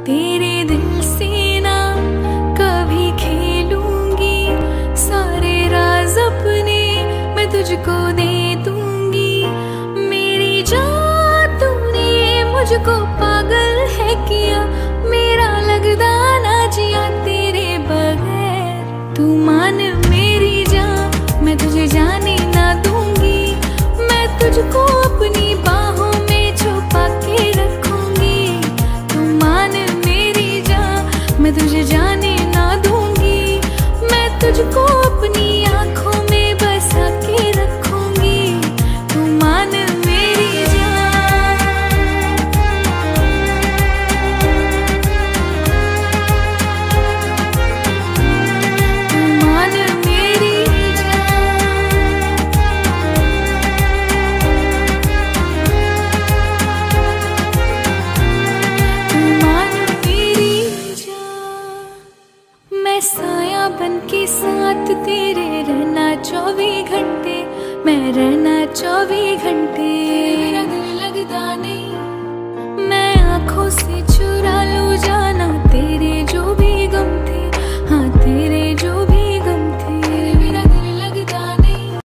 तेरे दे दूँगी। मेरी जान तूने, मुझको पागल है किया। मेरा लगदा ना जिया तेरे बगैर। तू मान मेरी जान, मैं तुझे जाने तुझे जाने मैं साया बन के साथ तेरे रहना चौबीस घंटे, मैं रहना चौबीस घंटे। लगता नहीं, मैं आँखों से छू